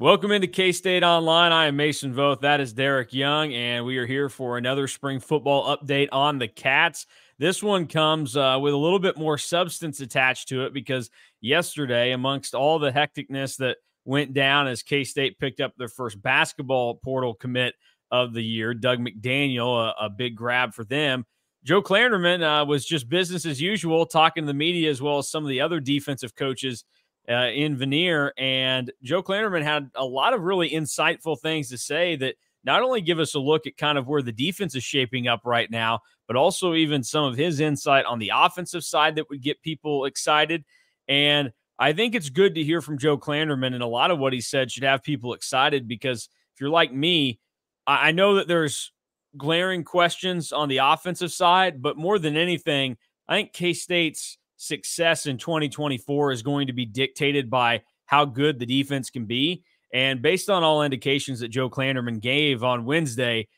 Welcome into K State Online. I am Mason Voth. That is Derek Young, and we are here for another spring football update on the Cats. This one comes uh, with a little bit more substance attached to it because yesterday, amongst all the hecticness that went down as K State picked up their first basketball portal commit of the year, Dug McDaniel, a, a big grab for them. Joe Klanderman uh, was just business as usual, talking to the media as well as some of the other defensive coaches uh, in Vanier. And Joe Klanderman had a lot of really insightful things to say that not only give us a look at kind of where the defense is shaping up right now, but also even some of his insight on the offensive side that would get people excited. And I think it's good to hear from Joe Klanderman, and a lot of what he said should have people excited because if you're like me, I know that there's glaring questions on the offensive side, but more than anything, I think K State's success in 2024 is going to be dictated by how good the defense can be. And based on all indications that Joe Klanderman gave on Wednesday,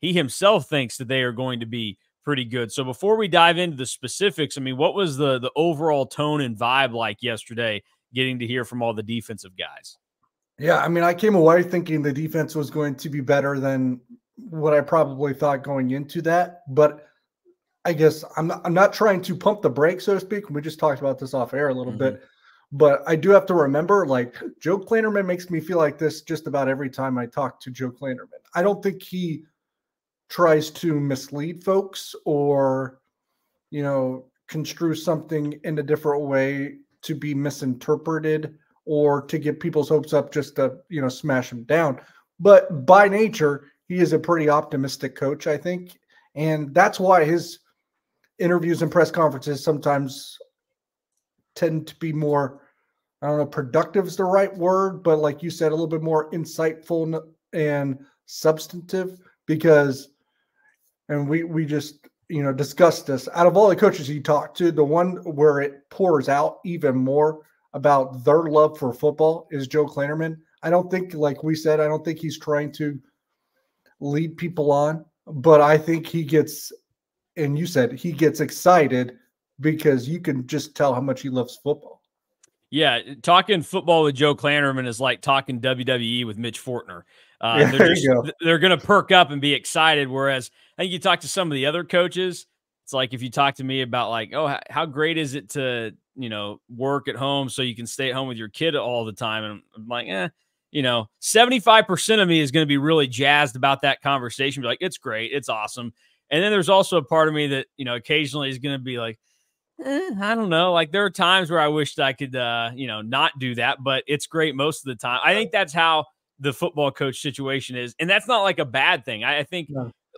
he himself thinks that they are going to be pretty good. So before we dive into the specifics, I mean, what was the the overall tone and vibe like yesterday getting to hear from all the defensive guys? Yeah, I mean, I came away thinking the defense was going to be better than what I probably thought going into that, but I guess I'm not, I'm not trying to pump the brakes, so to speak. We just talked about this off air a little mm-hmm. bit, but I do have to remember, like Joe Klanderman makes me feel like this just about every time I talk to Joe Klanderman. I don't think he tries to mislead folks or, you know, construe something in a different way to be misinterpreted or to get people's hopes up just to, you know, smash them down. But by nature, he is a pretty optimistic coach, I think. And that's why his interviews and press conferences sometimes tend to be more I don't know, productive is the right word, but like you said, a little bit more insightful and substantive because, and we we just you know discussed this. Out of all the coaches you talked to, the one where it pours out even more about their love for football is Joe Klanderman. I don't think, like we said, I don't think he's trying to lead people on, but I think he gets and you said he gets excited because you can just tell how much he loves football. Yeah, talking football with Joe Klanderman is like talking WWE with Mitch Fortner. Uh, yeah, they're, just, go. they're going to perk up and be excited. Whereas I think you talk to some of the other coaches, it's like if you talk to me about like, oh, how great is it to you know work at home so you can stay at home with your kid all the time, and I'm like, eh, you know, 75% of me is going to be really jazzed about that conversation. Be like, it's great, it's awesome. And then there's also a part of me that, you know, occasionally is going to be like, eh, I don't know. Like there are times where I wished I could, uh, you know, not do that, but it's great most of the time. I think that's how the football coach situation is. And that's not like a bad thing. I, I think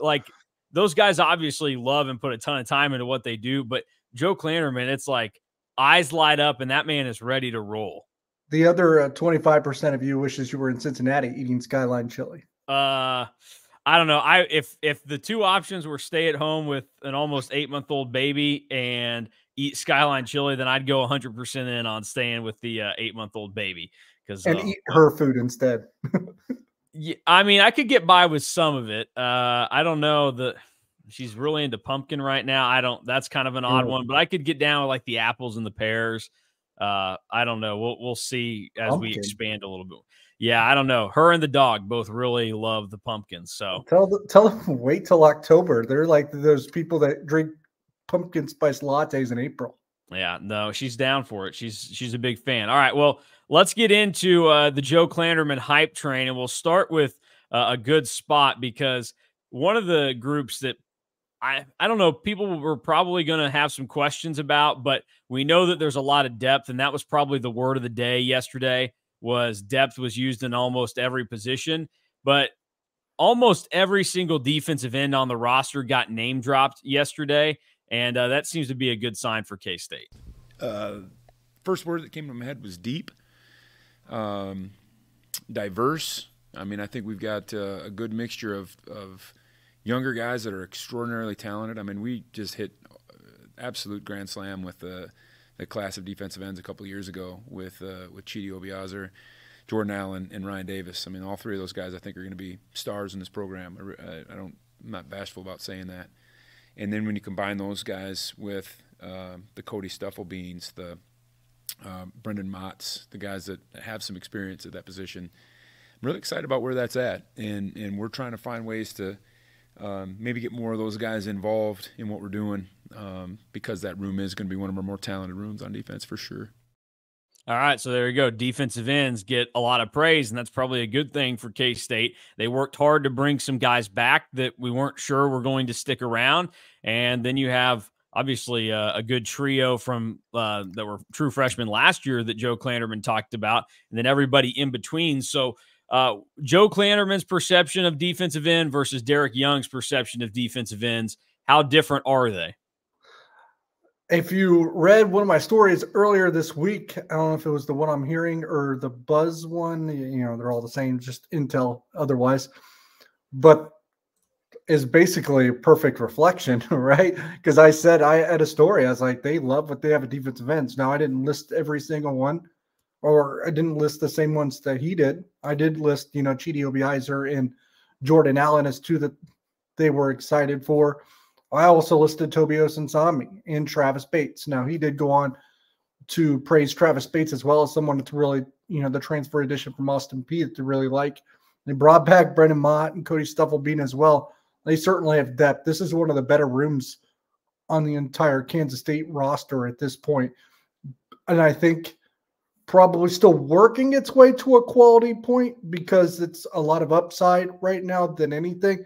like those guys obviously love and put a ton of time into what they do, but Joe Klanderman, it's like eyes light up and that man is ready to roll. The other uh, 25% of you wishes you were in Cincinnati eating Skyline chili. Uh, I don't know. I if if the two options were stay at home with an almost eight month old baby and eat Skyline chili, then I'd go 100 percent in on staying with the uh, eight month old baby because and uh, eat her food instead. yeah, I mean, I could get by with some of it. Uh, I don't know the she's really into pumpkin right now. I don't. That's kind of an odd mm. one, but I could get down with like the apples and the pears. Uh, I don't know. We'll we'll see as pumpkin. we expand a little bit yeah, I don't know. Her and the dog both really love the pumpkins. So tell tell them wait till October. They're like those people that drink pumpkin spice lattes in April. Yeah, no, she's down for it. She's she's a big fan. All right, well, let's get into uh, the Joe Klanderman hype train, and we'll start with uh, a good spot because one of the groups that I I don't know people were probably going to have some questions about, but we know that there's a lot of depth, and that was probably the word of the day yesterday was depth was used in almost every position, but almost every single defensive end on the roster got name dropped yesterday, and uh, that seems to be a good sign for K State. Uh, first word that came to my head was deep, um, diverse. I mean, I think we've got uh, a good mixture of, of younger guys that are extraordinarily talented. I mean, we just hit uh, absolute grand slam with the the class of defensive ends a couple years ago with uh, with Chiddi Obiazor, Jordan Allen, and Ryan Davis. I mean, all three of those guys I think are going to be stars in this program. I, I, don't, I'm not bashful about saying that. And then when you combine those guys with uh, the Cody Stufflebeams, the uh, Brendan Motts, the guys that have some experience at that position, I'm really excited about where that's at, and and we're trying to find ways to um, maybe get more of those guys involved in what we're doing um, because that room is going to be one of our more talented rooms on defense for sure. All right, so there you go. Defensive ends get a lot of praise, and that's probably a good thing for K State. They worked hard to bring some guys back that we weren't sure were going to stick around, and then you have obviously a good trio from uh, that were true freshmen last year that Joe Klanderman talked about, and then everybody in between. So uh, Joe Klanderman's perception of defensive end versus Derek Young's perception of defensive ends, how different are they? If you read one of my stories earlier this week, I don't know if it was the one I'm hearing or the Buzz one, you know, they're all the same, just intel otherwise. But is basically a perfect reflection, right? Because I said I had a story. I was like, they love what they have at defensive ends. Now I didn't list every single one, or I didn't list the same ones that he did. I did list, you know, Chiddi Obiazor and Jordan Allen as two that they were excited for. I also listed Tobi Osunsanmi and Travis Bates. Now he did go on to praise Travis Bates as well as someone to really, you know, the transfer edition from Austin Peay that they really like. They brought back Brendan Mott and Cody Stufflebeam as well. They certainly have depth. This is one of the better rooms on the entire Kansas State roster at this point. And I think probably still working its way to a quality point because it's a lot of upside right now than anything.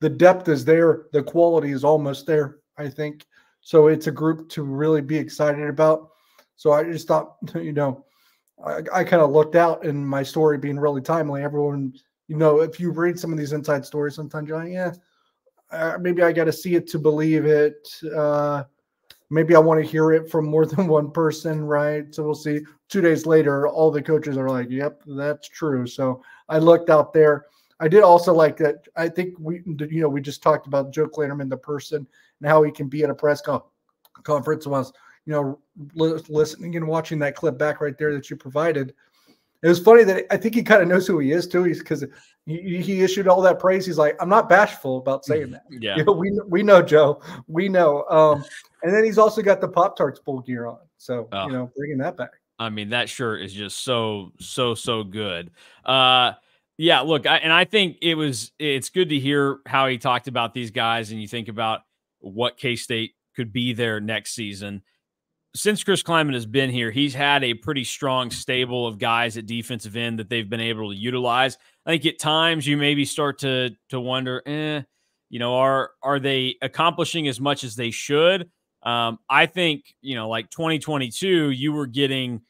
The depth is there, the quality is almost there, I think. So it's a group to really be excited about. So I just thought, you know, I, I kind of looked out in my story being really timely. Everyone you know, if you read some of these inside stories, sometimes you're like, yeah, uh, maybe I got to see it to believe it. Uh, maybe I want to hear it from more than one person, right? So we'll see. Two days later, all the coaches are like, yep, that's true. So I looked out there. I did also like that. I think we, you know, we just talked about Joe Klanderman, the person, and how he can be at a press con- conference. was, you know, listening and watching that clip back right there that you provided it was funny that I think he kind of knows who he is too. He's because he, he, issued all that praise. He's like, I'm not bashful about saying that. Yeah, you know, we we know Joe, we know. Um, and then he's also got the Pop Tarts full gear on, so oh. you know, bringing that back. I mean, that shirt is just so so so good. Uh, yeah, look, I, and I think it was it's good to hear how he talked about these guys, and you think about what K State could be there next season since Chris Klieman has been here, he's had a pretty strong stable of guys at defensive end that they've been able to utilize. I think at times you maybe start to to wonder, eh, you know, are are they accomplishing as much as they should? Um, I think you know, like 2022, you were getting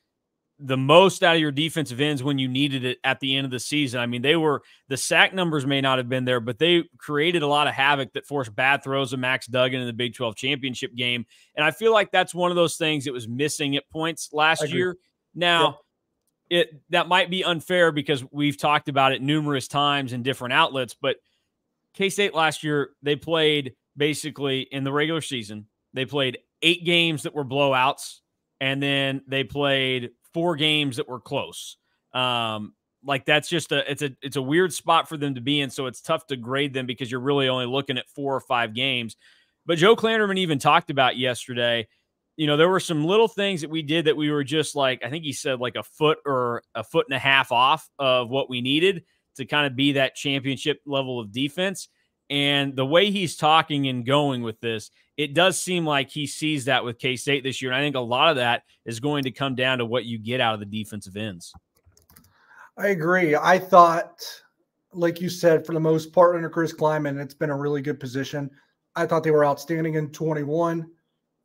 the most out of your defensive ends when you needed it at the end of the season. I mean, they were the sack numbers may not have been there, but they created a lot of havoc that forced bad throws of Max Duggan in the Big 12 championship game. And I feel like that's one of those things that was missing at points last year. Now, it that might be unfair because we've talked about it numerous times in different outlets, but K State last year, they played basically in the regular season, they played eight games that were blowouts, and then they played four games that were close. Um, like that's just a it's a it's a weird spot for them to be in. So it's tough to grade them because you're really only looking at four or five games. But Joe Klanderman even talked about yesterday. You know, there were some little things that we did that we were just like, I think he said like a foot or a foot and a half off of what we needed to kind of be that championship level of defense. And the way he's talking and going with this, it does seem like he sees that with K State this year. And I think a lot of that is going to come down to what you get out of the defensive ends. I agree. I thought, like you said, for the most part under Chris Klieman, it's been a really good position. I thought they were outstanding in 21.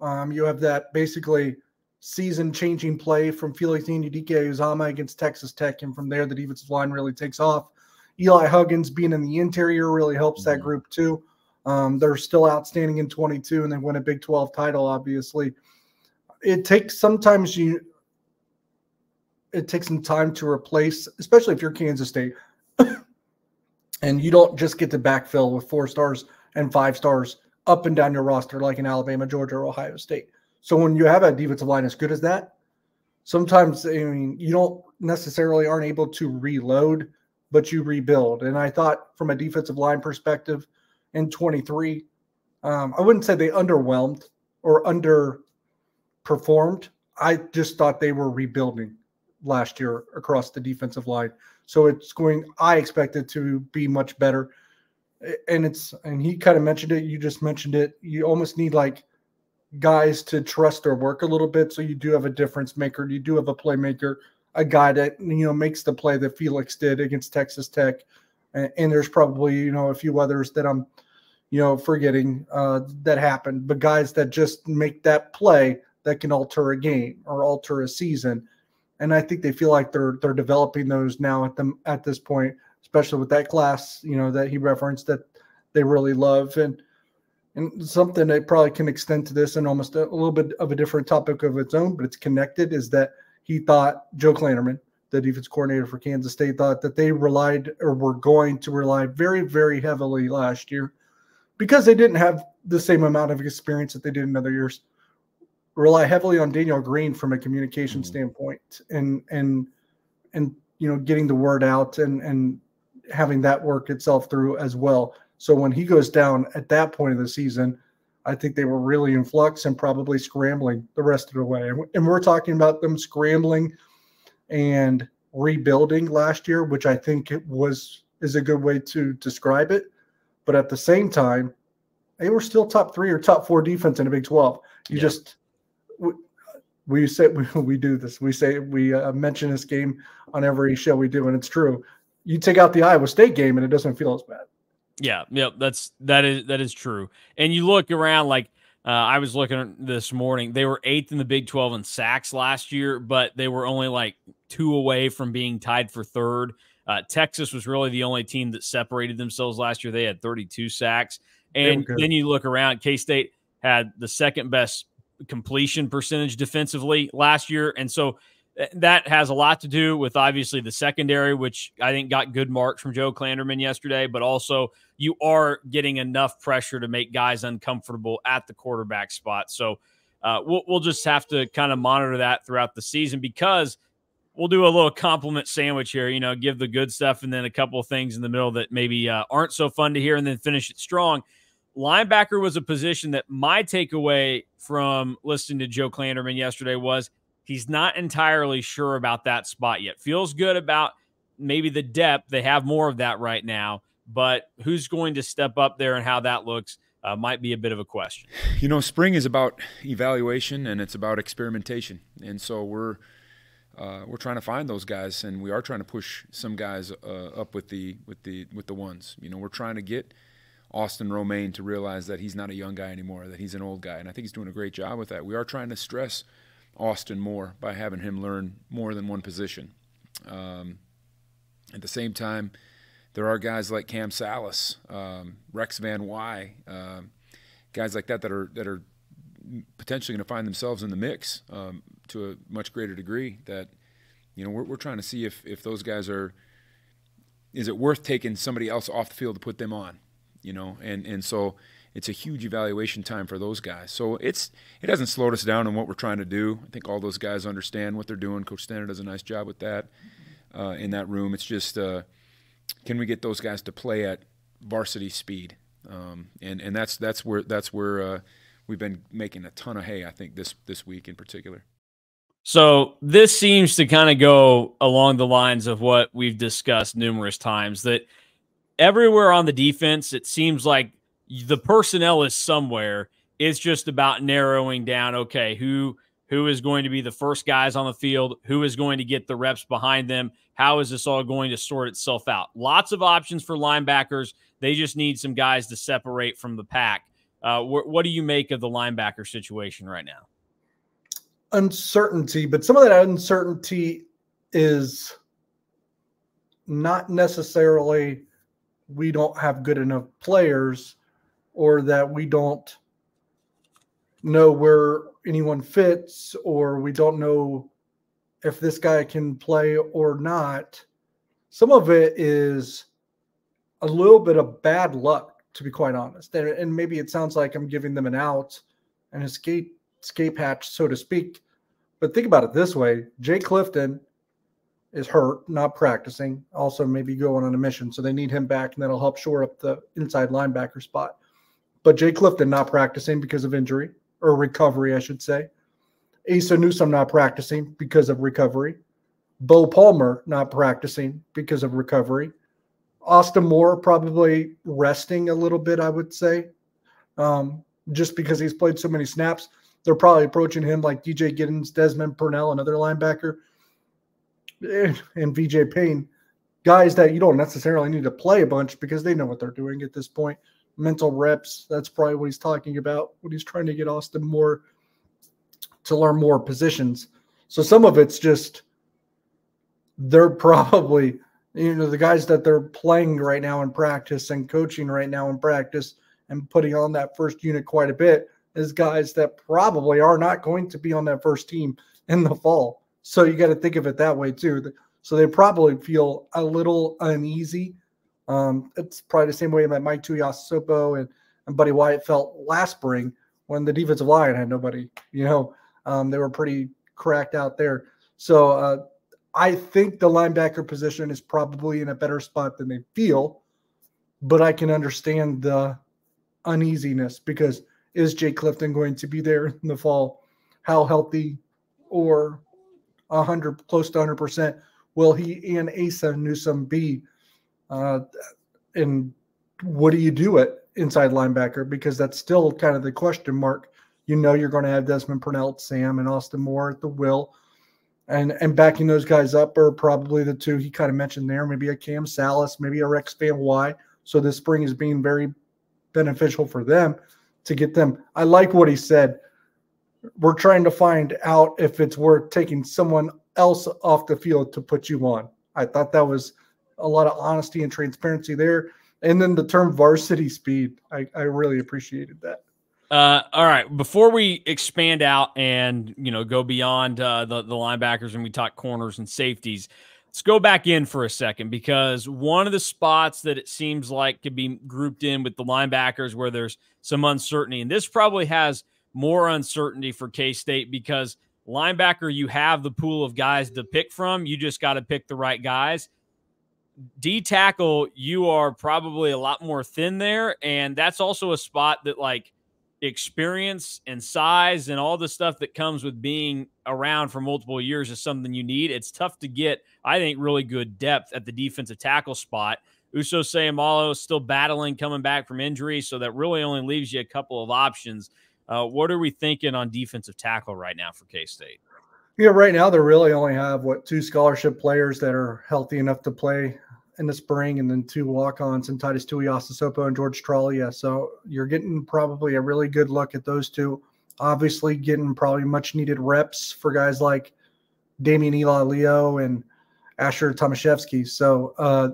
Um, you have that basically season changing play from Felix Anudike-Uzomah against Texas Tech. And from there, the defensive line really takes off. Eli Huggins being in the interior really helps that mm-hmm. group too. Um, they're still outstanding in 22 and they win a Big 12 title, obviously. It takes sometimes you, it takes some time to replace, especially if you're Kansas State. and you don't just get to backfill with four stars and five stars up and down your roster like in Alabama, Georgia, or Ohio State. So when you have a defensive line as good as that, sometimes I mean you don't necessarily aren't able to reload but you rebuild. And I thought from a defensive line perspective in 23, um, I wouldn't say they underwhelmed or underperformed. I just thought they were rebuilding last year across the defensive line. So it's going. I expect it to be much better. And it's and he kind of mentioned it. You just mentioned it. You almost need like guys to trust their work a little bit. So you do have a difference maker. You do have a playmaker, a guy that you know makes the play that Felix did against Texas Tech. And, and there's probably you know a few others that I'm you know forgetting uh, that happened, but guys that just make that play that can alter a game or alter a season. And I think they feel like they're they're developing those now at them at this point, especially with that class, you know, that he referenced that they really love. And and something that probably can extend to this and almost a, a little bit of a different topic of its own, but it's connected, is that he thought Joe Klanderman, the defense coordinator for Kansas State, thought that they relied or were going to rely very, very heavily last year because they didn't have the same amount of experience that they did in other years rely heavily on Daniel Green from a communication mm-hmm. standpoint and and and you know getting the word out and and having that work itself through as well. So when he goes down at that point of the season, I think they were really in flux and probably scrambling the rest of the way. And we're talking about them scrambling and rebuilding last year, which I think it was is a good way to describe it. But at the same time, they were still top three or top four defense in the Big 12. You yeah. just we, we say we, we do this. We say we uh, mention this game on every show we do, and it's true. You take out the Iowa State game, and it doesn't feel as bad. Yeah, yeah, that's that is that is true. And you look around, like uh, I was looking this morning, they were eighth in the Big Twelve in sacks last year, but they were only like two away from being tied for third. Uh, Texas was really the only team that separated themselves last year. They had 32 sacks. And then you look around, K State had the second best completion percentage defensively last year. And so that has a lot to do with obviously the secondary, which I think got good marks from Joe Klanderman yesterday, but also you are getting enough pressure to make guys uncomfortable at the quarterback spot. So uh, we'll, we'll just have to kind of monitor that throughout the season because we'll do a little compliment sandwich here, you know, give the good stuff and then a couple of things in the middle that maybe uh, aren't so fun to hear and then finish it strong linebacker was a position that my takeaway from listening to Joe Klanderman yesterday was he's not entirely sure about that spot yet. Feels good about maybe the depth. They have more of that right now, but who's going to step up there and how that looks uh, might be a bit of a question. You know, spring is about evaluation and it's about experimentation, and so we're. Uh, we're trying to find those guys, and we are trying to push some guys uh, up with the with the with the ones. You know, we're trying to get Austin Romaine to realize that he's not a young guy anymore, that he's an old guy. And I think he's doing a great job with that. We are trying to stress Austin more by having him learn more than one position. Um, at the same time, there are guys like Cam Salas, um, Rex Van Wy, uh, guys like that that are that are potentially going to find themselves in the mix um, to a much greater degree. That you know we're, we're trying to see if if those guys are. Is it worth taking somebody else off the field to put them on? you know, and and so it's a huge evaluation time for those guys. So it's it hasn't slowed us down in what we're trying to do. I think all those guys understand what they're doing. Coach Stanner does a nice job with that uh, in that room. It's just uh, can we get those guys to play at varsity speed? Um, and and that's that's where that's where uh, we've been making a ton of hay. I think this this week in particular. So this seems to kind of go along the lines of what we've discussed numerous times that everywhere on the defense, it seems like the personnel is somewhere. It's just about narrowing down. Okay, who who is going to be the first guys on the field? Who is going to get the reps behind them? How is this all going to sort itself out? Lots of options for linebackers. They just need some guys to separate from the pack. Uh, wh- what do you make of the linebacker situation right now? Uncertainty, but some of that uncertainty is not necessarily we don't have good enough players or that we don't know where anyone fits or we don't know if this guy can play or not. Some of it is a little bit of bad luck, to be quite honest. And, and maybe it sounds like I'm giving them an out, an escape escape hatch, so to speak. But think about it this way: Jay Clifton is hurt, not practicing. Also, maybe going on a mission, so they need him back, and that'll help shore up the inside linebacker spot. But Jay Clifton not practicing because of injury or recovery, I should say. Asa Newsome not practicing because of recovery. Bo Palmer not practicing because of recovery. Austin Moore probably resting a little bit, I would say, um, just because he's played so many snaps. They're probably approaching him like DJ Giddens, Desmond Purnell, another linebacker, and VJ Payne, guys that you don't necessarily need to play a bunch because they know what they're doing at this point. Mental reps, that's probably what he's talking about when he's trying to get Austin more to learn more positions. So some of it's just they're probably you know the guys that they're playing right now in practice and coaching right now in practice and putting on that first unit quite a bit is guys that probably are not going to be on that first team in the fall. So you got to think of it that way too. So they probably feel a little uneasy. Um, it's probably the same way that Mike Tuiasosopo and, and Buddy Wyatt felt last spring when the defensive line had nobody. You know, um, they were pretty cracked out there. So uh, I think the linebacker position is probably in a better spot than they feel, but I can understand the uneasiness because is Jay Clifton going to be there in the fall? How healthy or 100 close to 100 percent will he and Asa Newsome be? Uh, and what do you do at inside linebacker? Because that's still kind of the question mark. You know you're going to have Desmond Purnell, Sam, and Austin Moore at the will and and backing those guys up are probably the two he kind of mentioned there. Maybe a Cam Salas, maybe a Rex Van Wy. So this spring is being very beneficial for them to get them. I like what he said. We're trying to find out if it's worth taking someone else off the field to put you on. I thought that was a lot of honesty and transparency there. And then the term varsity speed, I, I really appreciated that. Uh, all right. Before we expand out and you know go beyond uh, the the linebackers and we talk corners and safeties, let's go back in for a second because one of the spots that it seems like could be grouped in with the linebackers where there's some uncertainty, and this probably has more uncertainty for K State because linebacker you have the pool of guys to pick from. You just got to pick the right guys. D tackle, you are probably a lot more thin there, and that's also a spot that like experience and size and all the stuff that comes with being around for multiple years is something you need. It's tough to get, I think, really good depth at the defensive tackle spot. Uso Seumalo is still battling coming back from injury, so that really only leaves you a couple of options. Uh, what are we thinking on defensive tackle right now for K State? Yeah, right now they really only have what two scholarship players that are healthy enough to play in the spring, and then two walk-ons and Titus Tuiasosopo and George Tralia. So you're getting probably a really good look at those two. Obviously, getting probably much needed reps for guys like Damian Ilalio and Asher Tomaszewski. So, uh,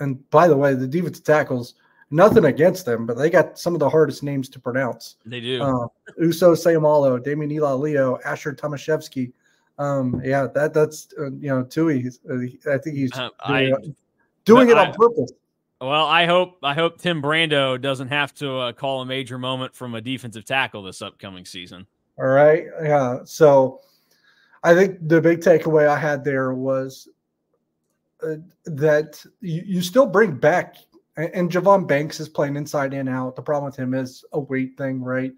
and by the way, the defensive tackles, nothing against them, but they got some of the hardest names to pronounce. They do. Uh, Uso Seumalo, Damian Ilalio, Asher Tomaszewski. Um, yeah, that that's uh, you know Tui. Uh, I think he's I, doing it on I, purpose. Well, I hope I hope Tim Brando doesn't have to uh, call a major moment from a defensive tackle this upcoming season. All right, yeah. So, I think the big takeaway I had there was uh, that you, you still bring back and, and Javon Banks is playing inside and out. The problem with him is a weight thing, right?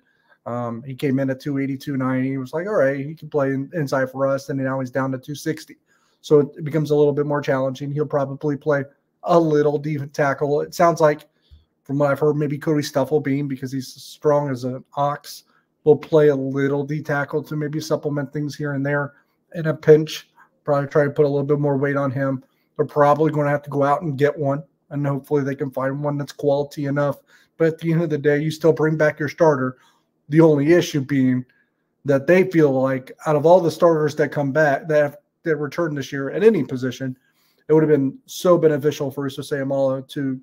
Um, he came in at 280, 290. He was like, all right, he can play in, inside for us. And now he's down to 260. So it becomes a little bit more challenging. He'll probably play a little deep tackle. It sounds like, from what I've heard, maybe Cody Stufflebeam, because he's as strong as an ox, will play a little D tackle to maybe supplement things here and there in a pinch. Probably try to put a little bit more weight on him. They're probably going to have to go out and get one, and hopefully they can find one that's quality enough. But at the end of the day, you still bring back your starter. The only issue being that they feel like out of all the starters that come back that have, that return this year at any position, it would have been so beneficial for Uso Seumalo to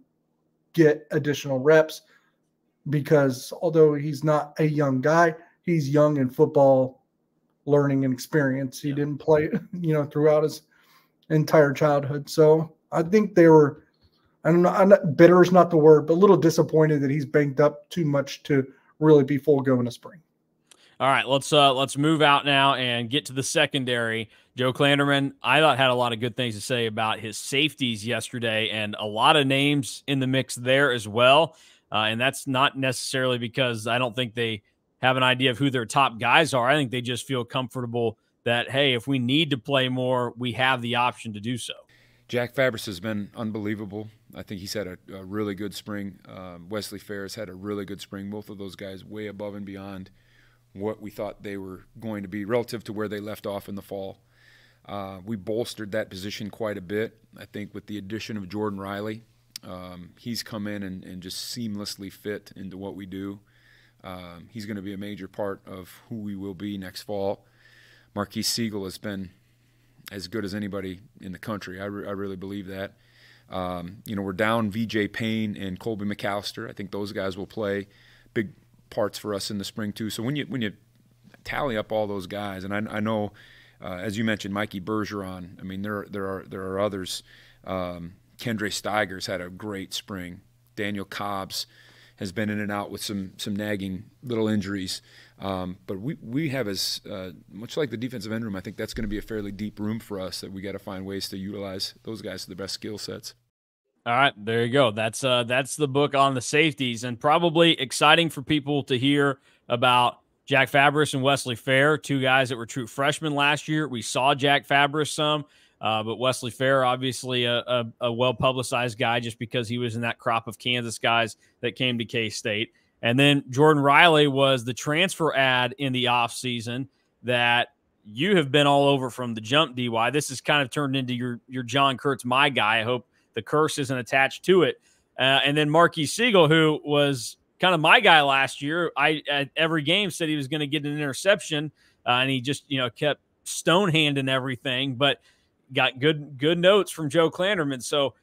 get additional reps because although he's not a young guy, he's young in football learning and experience. He yeah. didn't play, you know, throughout his entire childhood. So I think they were, I don't know, I'm not, bitter is not the word, but a little disappointed that he's banked up too much to really be full go in the spring. All right, let's uh let's move out now and get to the secondary. Joe Klanderman, I thought had a lot of good things to say about his safeties yesterday, and a lot of names in the mix there as well. Uh, and that's not necessarily because I don't think they have an idea of who their top guys are. I think they just feel comfortable that hey, if we need to play more, we have the option to do so. Jack Fabris has been unbelievable. I think he's had a, a really good spring. Um, Wesley Ferris had a really good spring. Both of those guys way above and beyond what we thought they were going to be relative to where they left off in the fall. Uh, we bolstered that position quite a bit. I think with the addition of Jordan Riley, um, he's come in and, and, just seamlessly fit into what we do. Um, he's going to be a major part of who we will be next fall. Marques Sigle has been as good as anybody in the country. I, re- I really believe that. Um, you know, we're down VJ Payne and Colby McAllister. I think those guys will play big parts for us in the spring too. So when you when you tally up all those guys, and I, I know, uh, as you mentioned, Mikey Bergeron. I mean, there there are there are others. Um, Kendre Steiger's had a great spring. Daniel Cobbs has been in and out with some some nagging little injuries. Um, but we, we have as uh, much like the defensive end room. I think that's going to be a fairly deep room for us that we got to find ways to utilize those guys to the best skill sets. All right, there you go. That's uh that's the book on the safeties, and probably exciting for people to hear about Jack Fabris and Wesley Fair, two guys that were true freshmen last year. We saw Jack Fabris some, uh, but Wesley Fair, obviously a, a, a well publicized guy, just because he was in that crop of Kansas guys that came to K State. And then Jordan Riley was the transfer ad in the offseason that you have been all over from the jump, DY. This has kind of turned into your your John Kurtz, my guy. I hope the curse isn't attached to it. Uh, and then Marques Sigle, who was kind of my guy last year. I at every game said he was going to get an interception, uh, and he just you know kept stone handing everything, but got good good notes from Joe Klanderman. So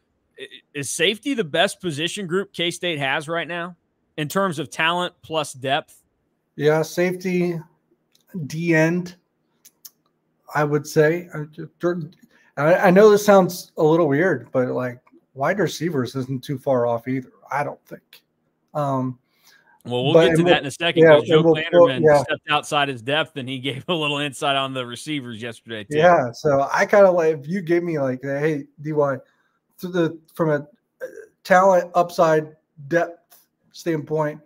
is safety the best position group K State has right now? in terms of talent plus depth? Yeah, safety, D end, I would say. I know this sounds a little weird, but like wide receivers isn't too far off either. I don't think. Um, well, we'll but, get to that in a second yeah, Joe we'll, Klanderman yeah. stepped outside his depth and he gave a little insight on the receivers yesterday. Too. Yeah, so I kind of like if you gave me like, hey, Dy, to the from a uh, talent upside depth standpoint,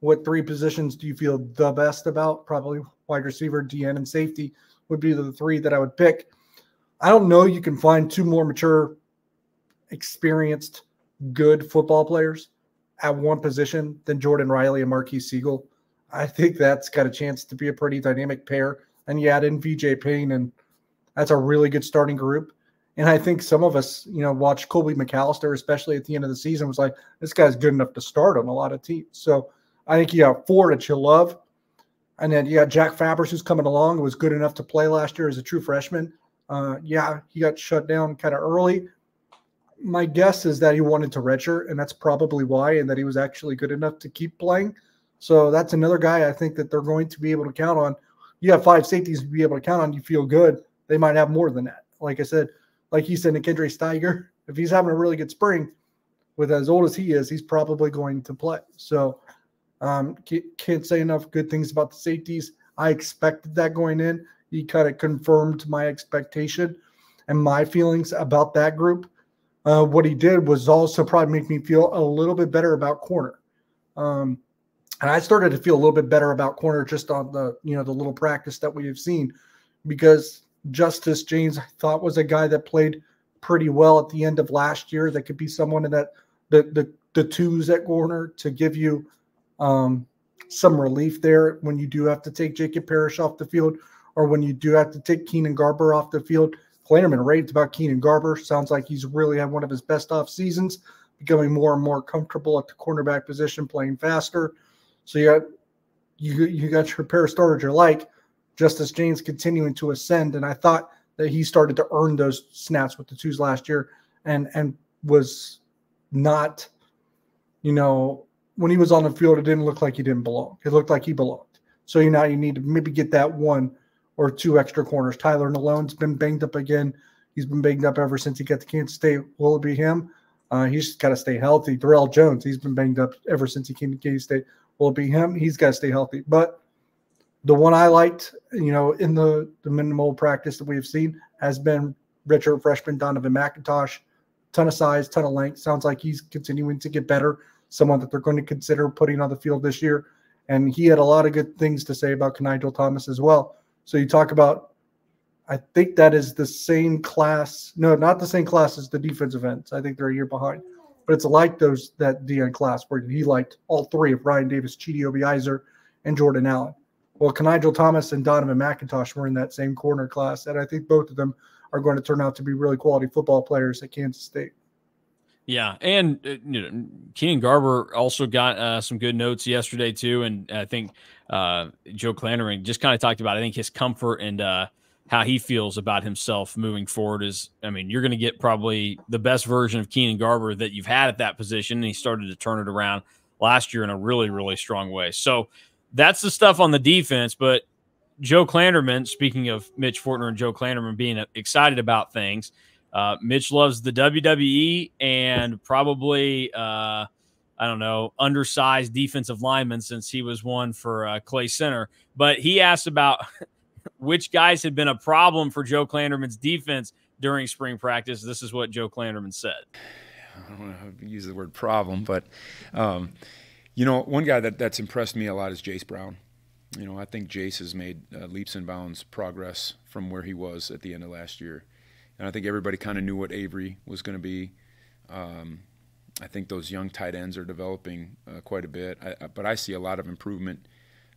what three positions do you feel the best about? Probably wide receiver, DN, and safety would be the three that I would pick. I don't know. You can find two more mature, experienced, good football players at one position than Jordan Riley and Marques Sigle. I think that's got a chance to be a pretty dynamic pair. And you add in VJ Payne, and that's a really good starting group. And I think some of us, you know, watched Colby McAllister, especially at the end of the season, was like, this guy's good enough to start on a lot of teams. So I think you got four that you love. And then you got Jack Fabris, who's coming along, was good enough to play last year as a true freshman. Uh, yeah, he got shut down kind of early. My guess is that he wanted to redshirt, and that's probably why, and that he was actually good enough to keep playing. So that's another guy I think that they're going to be able to count on. You have five safeties to be able to count on. You feel good. They might have more than that. Like I said, like he said, Kendre Steiger, if he's having a really good spring, with as old as he is, he's probably going to play. So um, can't say enough good things about the safeties. I expected that going in. He kind of confirmed my expectation and my feelings about that group. Uh, what he did was also probably make me feel a little bit better about corner. Um, and I started to feel a little bit better about corner just on the you know the little practice that we have seen because Justice James, I thought was a guy that played pretty well at the end of last year. That could be someone in that the the the twos at corner to give you um, some relief there when you do have to take Jacob Parrish off the field or when you do have to take Keenan Garber off the field. Klanderman raved about Keenan Garber. Sounds like he's really had one of his best off seasons, becoming more and more comfortable at the cornerback position, playing faster. So you got you you got your pair of starters you like. Justice James continuing to ascend. And I thought that he started to earn those snaps with the twos last year and and was not, you know, when he was on the field, it didn't look like he didn't belong. It looked like he belonged. So you now you need to maybe get that one or two extra corners. Tyler Nalone's been banged up again. He's been banged up ever since he got to Kansas State. Will it be him? Uh, he's got to stay healthy. Darrell Jones, he's been banged up ever since he came to Kansas State. Will it be him? He's got to stay healthy. But the one I liked, you know, in the, the minimal practice that we've seen has been redshirt freshman Donovan McIntosh. Ton of size, ton of length. Sounds like he's continuing to get better. Someone that they're going to consider putting on the field this year. And he had a lot of good things to say about Kynigel Thomas as well. So you talk about I think that is the same class. No, not the same class as the defensive ends. I think they're a year behind. But it's like those that Deion class where he liked all three of Ryan Davis, Chiddi Obiazor, and Jordan Allen. Well, Kynigel Thomas and Donovan McIntosh were in that same corner class, and I think both of them are going to turn out to be really quality football players at Kansas State. Yeah, and uh, you know, Keenan Garber also got uh, some good notes yesterday too, and I think uh, Joe Klanderman just kind of talked about. I think his comfort and uh, how he feels about himself moving forward is. I mean, you're going to get probably the best version of Keenan Garber that you've had at that position, and he started to turn it around last year in a really, really strong way. So that's the stuff on the defense. But Joe Klanderman, speaking of Mitch Fortner and Joe Klanderman being excited about things uh, Mitch loves the WWE and probably, uh, I don't know, undersized defensive lineman since he was one for uh, Clay Center. But he asked about which guys had been a problem for Joe Klanderman's defense during spring practice. This is what Joe Klanderman said. I don't want to use the word problem, but um, you know, one guy that, that's impressed me a lot is Jace Brown. You know, I think Jace has made uh, leaps and bounds progress from where he was at the end of last year and I think everybody kind of knew what Avery was going to be. Um, I think those young tight ends are developing uh, quite a bit, I, but I see a lot of improvement.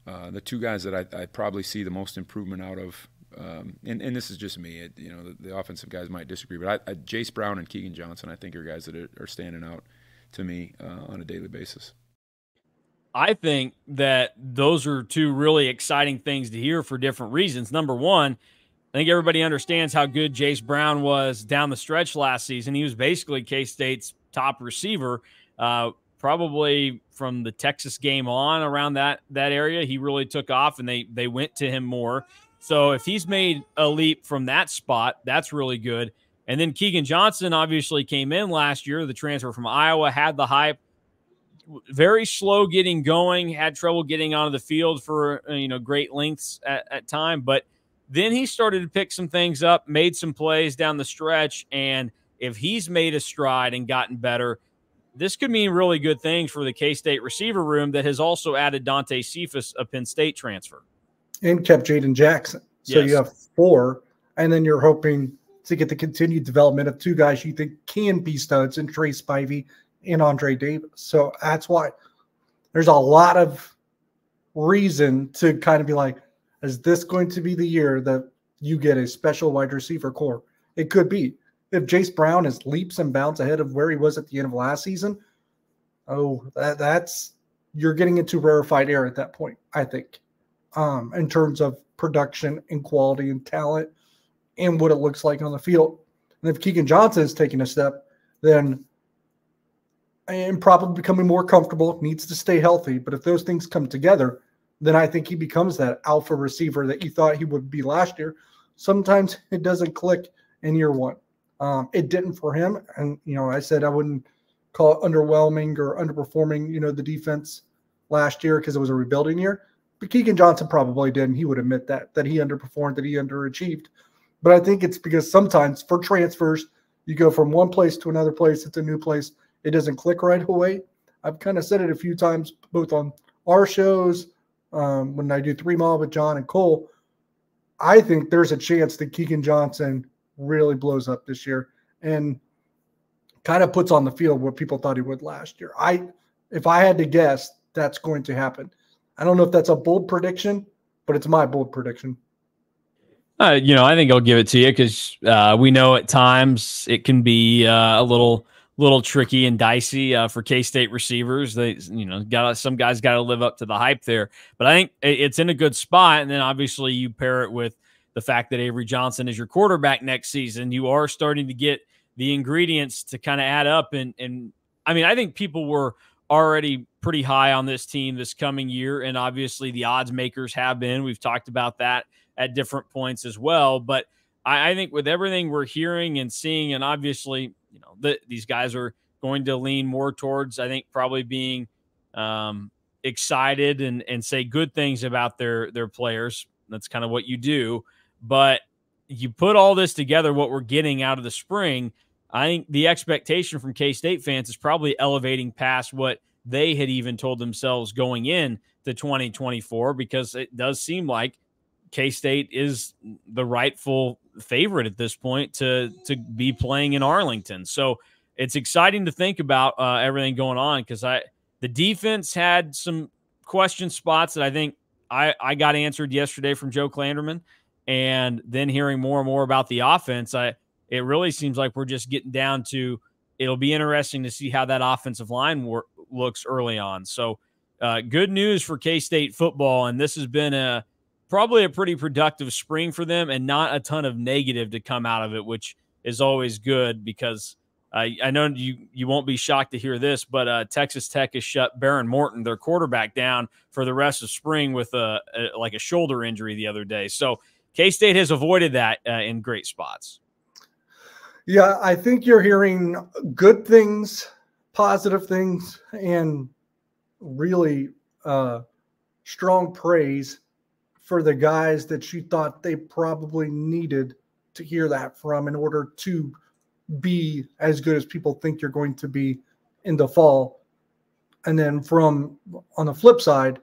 Uh, the two guys that I, I, probably see the most improvement out of, um, and, and, this is just me, it, you know, the, the, offensive guys might disagree, but I, I, Jace Brown and Keegan Johnson, I think, are guys that are, are standing out to me uh, on a daily basis. I think that those are two really exciting things to hear for different reasons. Number one, I think everybody understands how good Jace Brown was down the stretch last season. He was basically K State's top receiver, uh, probably from the Texas game on around that that area. He really took off, and they they went to him more. So if he's made a leap from that spot, that's really good. And then Keegan Johnson obviously came in last year, the transfer from Iowa, had the hype. Very slow getting going, had trouble getting onto the field for you know great lengths at, at time, but then he started to pick some things up, made some plays down the stretch. And if he's made a stride and gotten better, this could mean really good things for the K State receiver room that has also added Dante Cephas, a Penn State transfer. And kept Jaden Jackson. So yes. you have four. And then you're hoping to get the continued development of two guys you think can be studs and Trey Spivey and Andre Davis. So that's why there's a lot of reason to kind of be like, is this going to be the year that you get a special wide receiver core? It could be. If Jace Brown is leaps and bounds ahead of where he was at the end of last season, oh, that, that's you're getting into rarefied air at that point, I think, um, in terms of production and quality and talent and what it looks like on the field. And if Keegan Johnson is taking a step, then and probably becoming more comfortable, needs to stay healthy. But if those things come together, then I think he becomes that alpha receiver that you thought he would be last year. Sometimes it doesn't click in year one. Um, it didn't for him. And, you know, I said I wouldn't call it underwhelming or underperforming, you know, the defense last year because it was a rebuilding year. But Keegan Johnson probably did, and he would admit that, that he underperformed, that he underachieved. But I think it's because sometimes for transfers, you go from one place to another place, it's a new place. It doesn't click right away. I've kind of said it a few times, both on our shows, um, when I do three mile with John and Cole, I think there's a chance that Keegan Johnson really blows up this year and kind of puts on the field what people thought he would last year. I, if I had to guess, that's going to happen. I don't know if that's a bold prediction, but it's my bold prediction. Uh, you know, I think I'll give it to you because uh, we know at times it can be uh, a little little tricky and dicey uh, for K State receivers. They, you know, got some guys got to live up to the hype there. But I think it's in a good spot. And then obviously you pair it with the fact that Avery Johnson is your quarterback next season. You are starting to get the ingredients to kind of add up. And and I mean, I think people were already pretty high on this team this coming year, and obviously the odds makers have been. We've talked about that at different points as well, but. I, I think with everything we're hearing and seeing, and obviously you know, the, these guys are going to lean more towards, I think, probably being um, excited and and say good things about their their players. That's kind of what you do. But you put all this together, what we're getting out of the spring, I think the expectation from K State fans is probably elevating past what they had even told themselves going in to 2024 because it does seem like K State is the rightful favorite at this point to to be playing in Arlington. So it's exciting to think about uh, everything going on because I the defense had some question spots that I think I I got answered yesterday from Joe Klanderman, and then hearing more and more about the offense, I it really seems like we're just getting down to. It'll be interesting to see how that offensive line wor- looks early on. So, uh, good news for K State football, and this has been a probably a pretty productive spring for them, and not a ton of negative to come out of it, which is always good because uh, I know you you won't be shocked to hear this, but uh, Texas Tech has shut Behren Morton, their quarterback, down for the rest of spring with a, a like a shoulder injury the other day. So K State has avoided that uh, in great spots. Yeah, I think you're hearing good things, positive things, and really uh, strong praise for the guys that you thought they probably needed to hear that from in order to be as good as people think you're going to be in the fall. And then from on the flip side,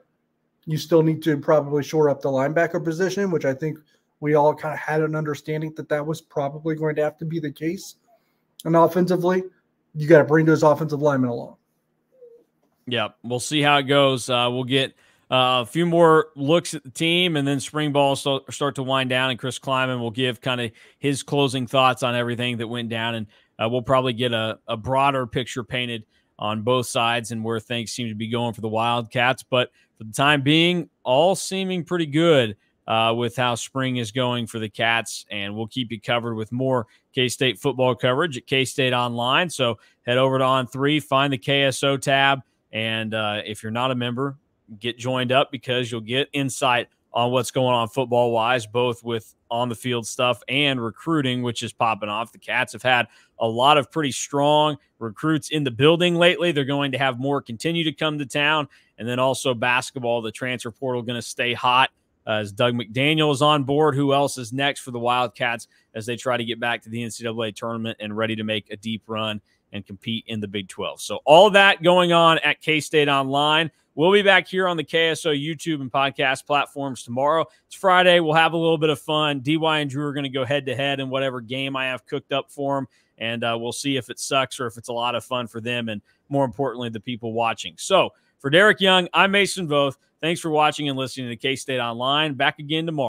you still need to probably shore up the linebacker position, which I think we all kind of had an understanding that that was probably going to have to be the case. And offensively, you got to bring those offensive linemen along. Yeah, we'll see how it goes. Uh, we'll get uh, a few more looks at the team, and then spring ball start, start to wind down. And Chris Klieman will give kind of his closing thoughts on everything that went down, and uh, we'll probably get a, a broader picture painted on both sides and where things seem to be going for the Wildcats. But for the time being, all seeming pretty good uh, with how spring is going for the Cats. And we'll keep you covered with more K State football coverage at K State Online. So head over to On Three, find the KSO tab. And uh, if you're not a member, get joined up because you'll get insight on what's going on football wise, both with on the field stuff and recruiting, which is popping off. The Cats have had a lot of pretty strong recruits in the building lately. They're going to have more continue to come to town. And then also basketball, the transfer portal going to stay hot as Dug McDaniel is on board. Who else is next for the Wildcats as they try to get back to the NCAA tournament and ready to make a deep run and compete in the Big 12? So, all that going on at K State Online. We'll be back here on the KSO YouTube and podcast platforms tomorrow. It's Friday. We'll have a little bit of fun. DY and Drew are going to go head to head in whatever game I have cooked up for them. And uh, we'll see if it sucks or if it's a lot of fun for them and more importantly, the people watching. So for Derek Young, I'm Mason Voth. Thanks for watching and listening to K State Online. Back again tomorrow.